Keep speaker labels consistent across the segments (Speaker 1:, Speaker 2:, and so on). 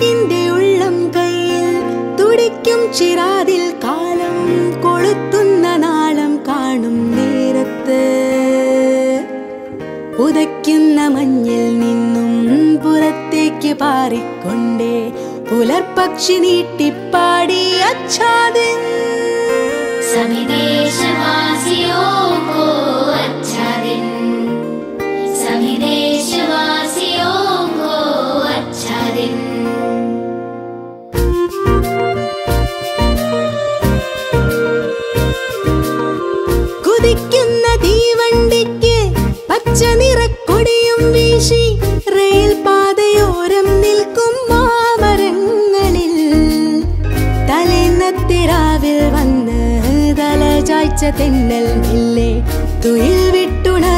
Speaker 1: തിന്റെ ഉള്ളം കയ്യിൽ തുടിക്കും ചിറാതിൽ കാലം കൊളുത്തുന്ന നാളം കാണും നേരത്ത്. ഉദയ്ക്കുന്ന മഞ്ഞിൽ നിന്നും പുറത്തേക്ക് പാറിക്കൊണ്ടേ പുലർപക്ഷി നീട്ടിപ്പാടി അച്ഛാദിൻ. സമിതേശമാ ചായ്ച്ച തെന്നൽ മെല്ലെ തുയിൽ വിട്ടുണർന്നു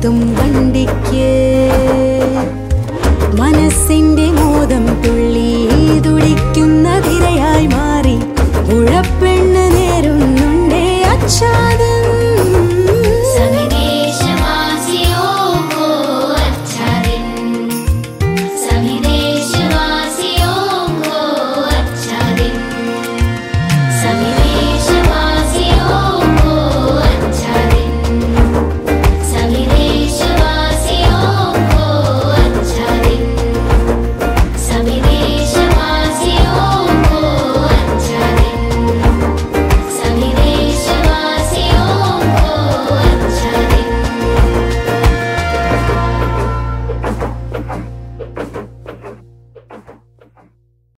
Speaker 1: Yaktım